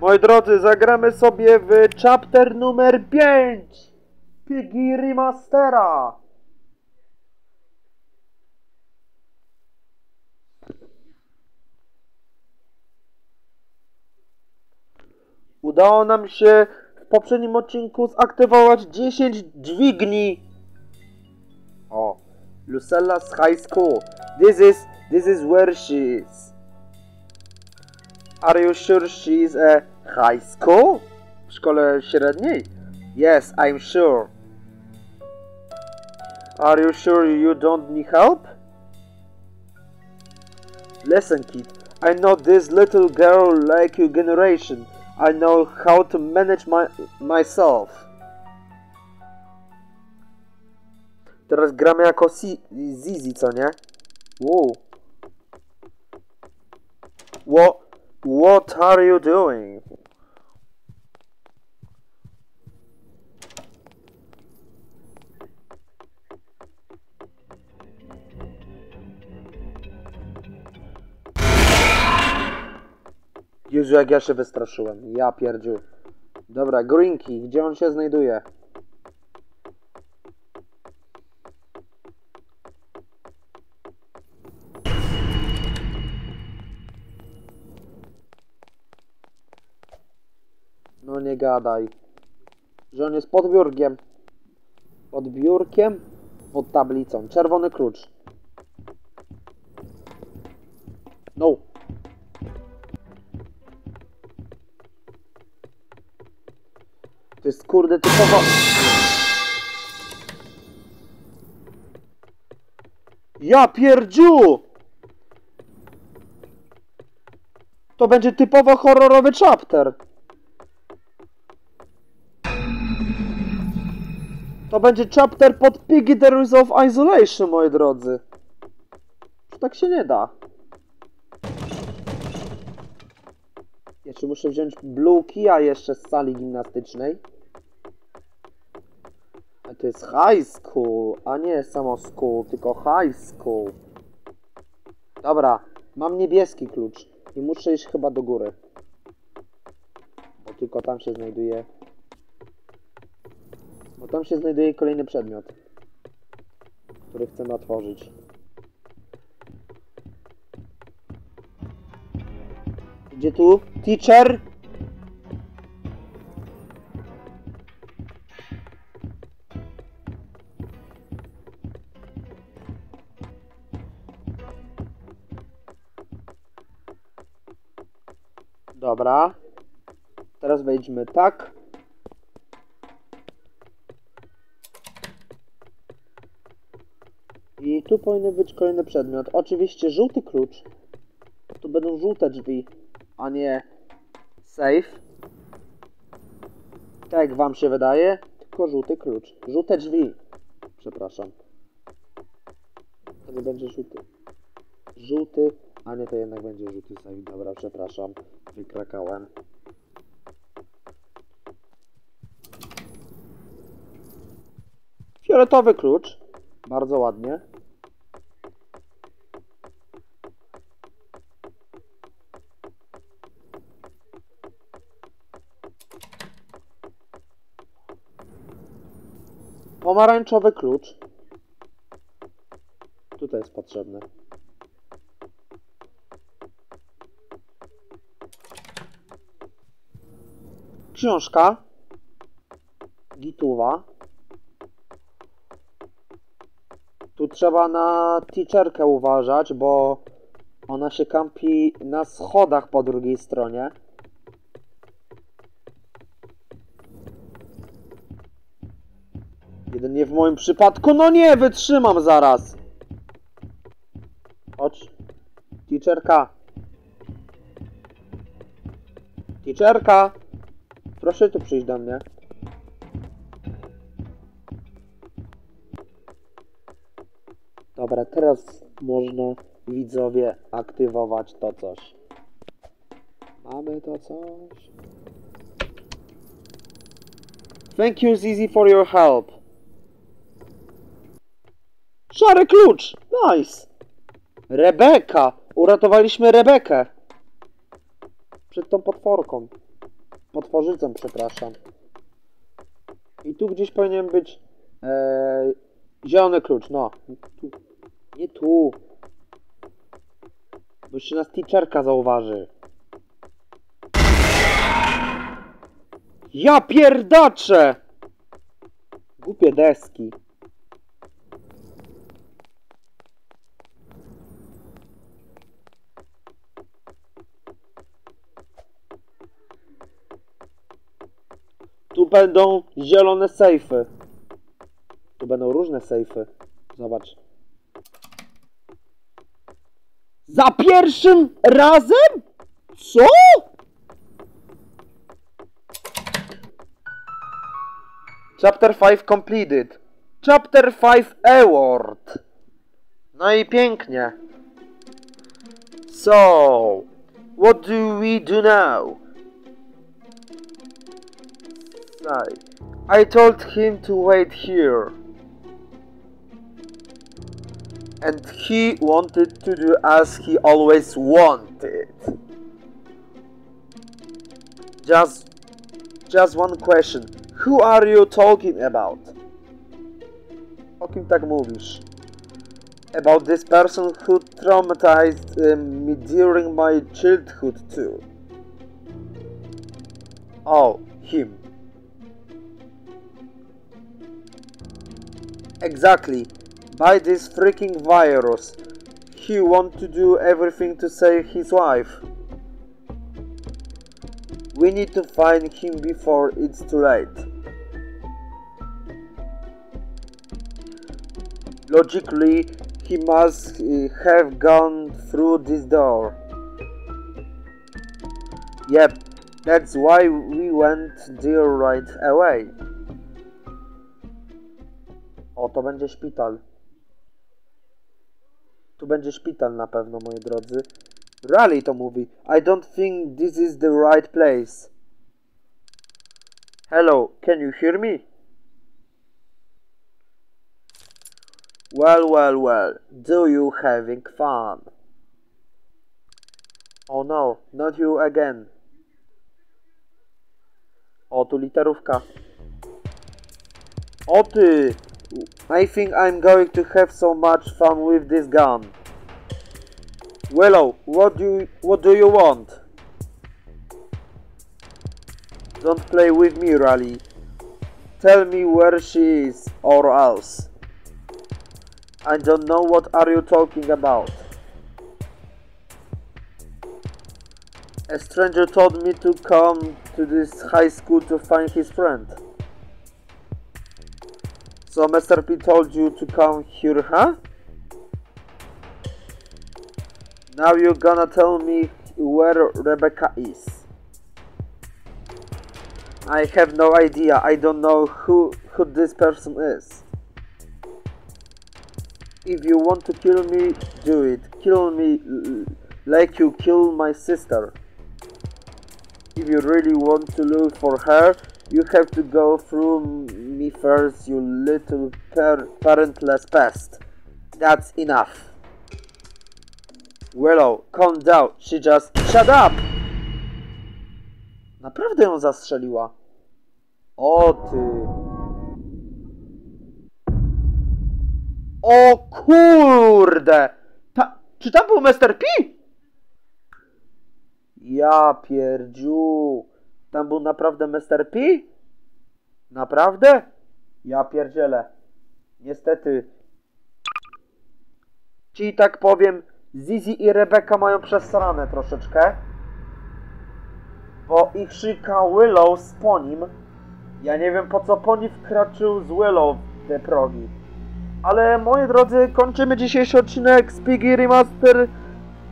Moi drodzy, zagramy sobie w chapter numer 5 Piggy Remastera. Udało nam się w poprzednim odcinku zaktywować 10 dźwigni. O, Lucella's High School. This is, this is where she is. Are you sure she's a high school? W szkole średniej? Yes, I'm sure. Are you sure you don't need help? Listen, kid. I know this little girl like your generation. I know how to manage my myself. Teraz gramy jako si Zizi, co nie? What, what are you doing? Jezu, jak ja się wystraszyłem. Ja pierdziu. Dobra, Greenkey, gdzie on się znajduje? No nie gadaj. Że on jest pod biurkiem. Pod biurkiem? Pod tablicą. Czerwony klucz. To jest kurde typowo... Ja pierdziu! To będzie typowo horrorowy chapter. To będzie chapter pod Piggy the Rules of Isolation, moi drodzy. Tak się nie da. Jeszcze muszę wziąć Blue Kia jeszcze z sali gimnastycznej. A to jest high school, a nie samo school, tylko high school. Dobra, mam niebieski klucz i muszę iść chyba do góry. Bo tylko tam się znajduje... Bo tam się znajduje kolejny przedmiot, który chcemy otworzyć. Gdzie tu? Teacher? Dobra. Teraz wejdźmy tak. I tu powinien być kolejny przedmiot. Oczywiście żółty klucz. Tu będą żółte drzwi, a nie safe. Tak jak wam się wydaje, tylko żółty klucz. Żółte drzwi. Przepraszam. To nie będzie żółty. Żółty, a nie to jednak będzie żółty safe. Dobra, przepraszam. Wykrakałem. Fioletowy klucz. Bardzo ładnie. Pomarańczowy klucz. Tutaj jest potrzebny. Książka. Gituwa. Tu trzeba na teacherkę uważać, bo ona się kampi na schodach po drugiej stronie. Jedynie w moim przypadku, no nie, wytrzymam zaraz. Chodź. Teacherka. Teacherka. Proszę tu przyjść do mnie. Dobra, teraz można widzowie aktywować to coś. Mamy to coś. Thank you Zizi for your help. Szary klucz! Nice! Rebeka! Uratowaliśmy Rebekę! Przed tą potworką. Potworzycą, przepraszam. I tu gdzieś powinien być e, zielony klucz, no. Tu. Nie tu. Bo jeszcze nas teacherka zauważy. Ja pierdaczę! Głupie deski. Tu będą zielone sejfy. Tu będą różne sejfy. Zobacz. Za pierwszym razem? Co? Chapter 5 completed. Chapter 5 award. No i pięknie. So, what do we do now? Say, I told him to wait here. And he wanted to do as he always wanted. Just just one question. Who are you talking about? O kim tak mówisz? About this person who traumatized um, me during my childhood too. Oh, him. Exactly. By this freaking virus. He want to do everything to save his wife. We need to find him before it's too late. Logically, he must uh, have gone through this door. Yep, that's why we went there right away. O, to będzie szpital. Tu będzie szpital na pewno, moi drodzy. Rally to mówi. I don't think this is the right place. Hello, can you hear me? Well, well, well. Do you having fun? Oh no, not you again. O, tu literówka. O ty! I think I'm going to have so much fun with this gun. Willow, what do you, what do you want? Don't play with me, Raleigh. Tell me where she is, or else. I don't know what are you talking about. A stranger told me to come to this high school to find his friend. So Mr. P told you to come here, huh? Now you're gonna tell me where Rebecca is. I have no idea. I don't know who who this person is. If you want to kill me, do it. Kill me like you killed my sister. If you really want to look for her, you have to go through me first, you little par- parentless pest. That's enough. Willow, calm down. She just shut up. Naprawdę ją zastrzeliła. O ty. O kurde! Ta, czy tam był Mr. P? Ja pierdziu. Tam był naprawdę Mr. P? Naprawdę? Ja pierdzielę. Niestety. Ci tak powiem, Zizi i Rebeka mają przesrane troszeczkę. Bo ich szyka Willow z Ponim. Ja nie wiem po co Poni wkraczył z Willow w te progi. Ale moi drodzy, kończymy dzisiejszy odcinek z Piggy Remaster.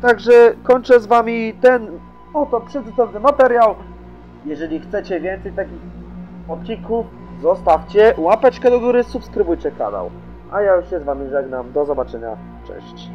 Także kończę z wami ten oto przedstawiony materiał. Jeżeli chcecie więcej takich odcinków, zostawcie łapeczkę do góry, subskrybujcie kanał. A ja już się z wami żegnam. Do zobaczenia. Cześć.